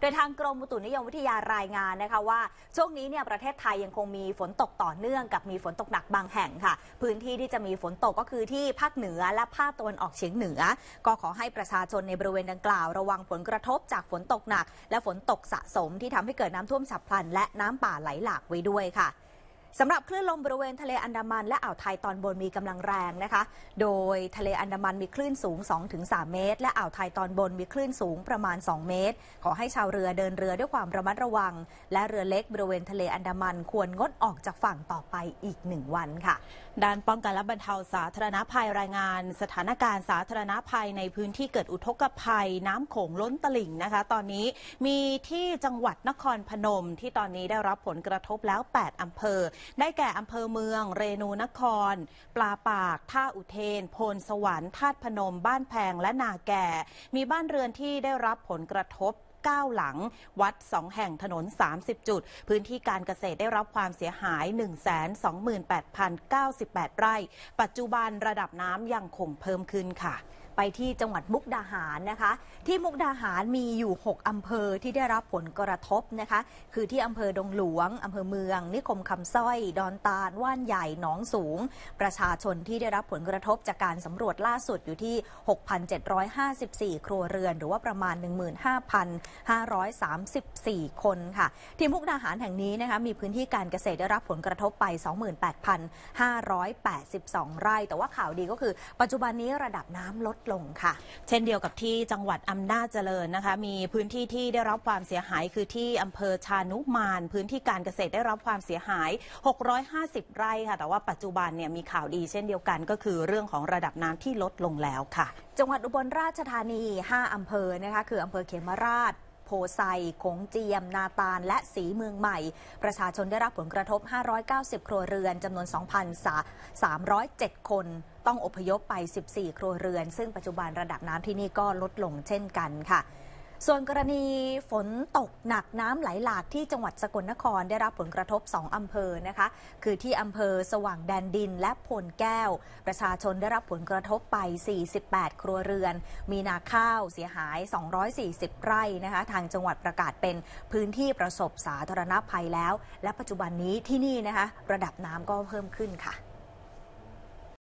โดยทางกรมอุตุนิยมวิทยารายงานนะคะว่า ช่วงนี้เนี่ยประเทศไทยยังคงมีฝนตกต่อเนื่องกับมีฝนตกหนักบางแห่งค่ะ พื้นที่ที่จะมีฝนตกก็คือที่ภาคเหนือและภาคตะวันออกเฉียงเหนือ ก็ขอให้ประชาชนในบริเวณดังกล่าว ระวังผลกระทบจากฝนตกหนัก และฝนตกสะสมที่ทำให้เกิดน้ำท่วมฉับพลัน และน้ำป่าไหลหลากไว้ด้วยค่ะ สำหรับคลื่นลมบริเวณทะเลอันดามันและอ่าวไทยตอนบนมีกำลังแรงนะคะ โดยทะเลอันดามันมีคลื่นสูง 2-3 เมตร และอ่าวไทยตอนบนมีคลื่นสูงประมาณ 2 เมตร ขอให้ชาวเรือเดินเรือด้วยความระมัดระวัง และเรือเล็กบริเวณทะเลอันดามันควรงดออกจากฝั่งต่อไปอีกหนึ่งวันค่ะ ด้านป้องกันและบรรเทาสาธารณภัยรายงาน สถานการณ์สาธารณภัยในพื้นที่เกิดอุทกภัย น้ำโขงล้นตลิ่งนะคะ ตอนนี้มีที่จังหวัดนครพนมที่ตอนนี้ได้รับผลกระทบแล้ว 8อำเภอได้แก่อำเภอเมือง เรนูนคร ปลาปาก ท่าอุเทน โพนสวรรค์ธาตุพนม บ้านแพงและนาแก่ มีบ้านเรือนที่ได้รับผลกระทบ 9 หลัง วัด 2 แห่งถนน 30 จุด พื้นที่การเกษตรได้รับความเสียหาย 128,098 ไร่ ปัจจุบันระดับน้ำยังคงเพิ่มขึ้นค่ะไปที่จังหวัดมุกดาหารนะคะ ที่มุกดาหารมีอยู่ 6 อำเภอที่ได้รับผลกระทบนะคะ คือที่อำเภอดงหลวง อำเภอเมือง นิคมคำสร้อย ดอนตาล ว่านใหญ่ หนองสูง ประชาชนที่ได้รับผลกระทบจากการสำรวจล่าสุดอยู่ที่ 6,754 ครัวเรือน หรือว่าประมาณ15,534 คนค่ะ ที่มุกดาหารแห่งนี้นะคะมีพื้นที่การเกษตรได้รับผลกระทบไป 28,582 ไร่ แต่ว่าข่าวดีก็คือ ปัจจุบันนี้ระดับน้ำลดลงค่ะ เช่นเดียวกับที่จังหวัดอำนาจเจริญนะคะ มีพื้นที่ที่ได้รับความเสียหายคือที่อำเภอชานุมาน พื้นที่การเกษตรได้รับความเสียหาย 650 ไร่ค่ะ แต่ว่าปัจจุบันเนี่ยมีข่าวดีเช่นเดียวกันก็คือเรื่องของระดับน้ำที่ลดลงแล้วค่ะ จังหวัดอุบลราชธานี 5อำเภอนะคะคืออำเภอเขมราช โพไซคงเจียม นาตาล และสีเมืองใหม่ ประชาชนได้รับผลกระทบ 590 ครัวเรือนจำนวน 2,307 คนต้องอพยพไป 14 ครัวเรือน ซึ่งปัจจุบันระดับน้ำที่นี่ก็ลดลงเช่นกันค่ะ ส่วนกรณีฝนตกหนักน้ำไหลหลากที่จังหวัดสกลนครได้รับผลกระทบ 2 อำเภอนะคะ คือที่อำเภอสว่างแดนดินและพลแก้ว ประชาชนได้รับผลกระทบไป 48 ครัวเรือน มีนาข้าวเสียหาย 240 ไร่นะคะ ทางจังหวัดประกาศเป็นพื้นที่ประสบสาธารณภัยแล้ว และปัจจุบันนี้ที่นี่นะคะ ระดับน้ำก็เพิ่มขึ้นค่ะ